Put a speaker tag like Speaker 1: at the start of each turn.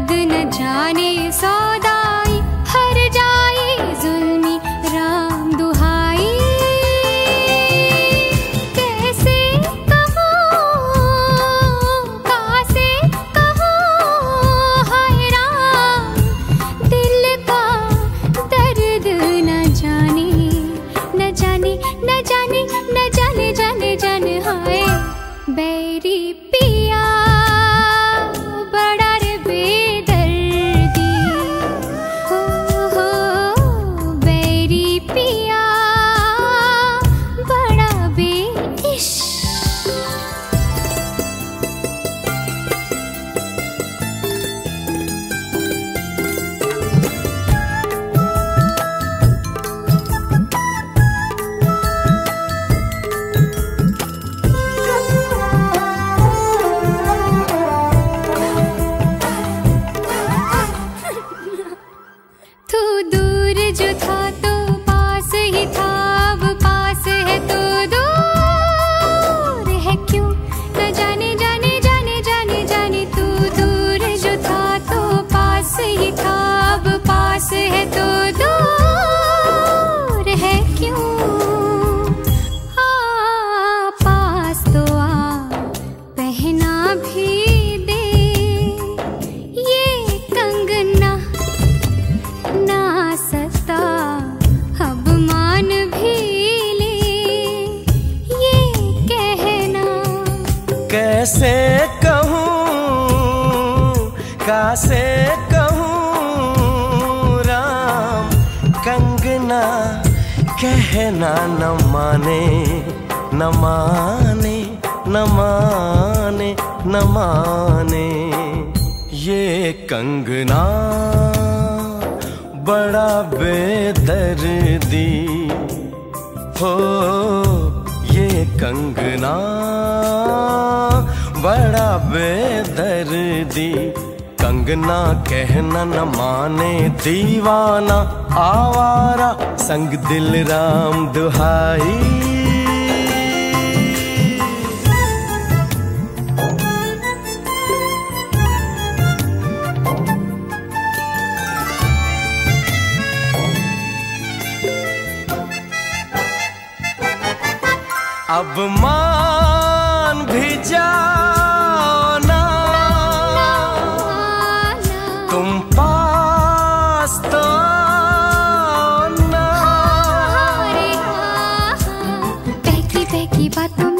Speaker 1: न जाने सौदाई हर जाए जुल्मी राम दुहाई। कैसे कहो कासे कहो हाय राम दिल का दर्द न जाने न जाने न जाने
Speaker 2: कैसे कहूँ, कासे कहूँ, राम कंगना कहना न माने न माने न माने न माने। ये कंगना बड़ा बेदर्दी। हो, ये कंगना बड़ा बेदर्दी। कंगना कहना न माने दीवाना। आवारा संग दिल राम दुहाई। अब मान भी जाना।
Speaker 1: तुम
Speaker 2: पास तो
Speaker 1: बहकी बहकी बातों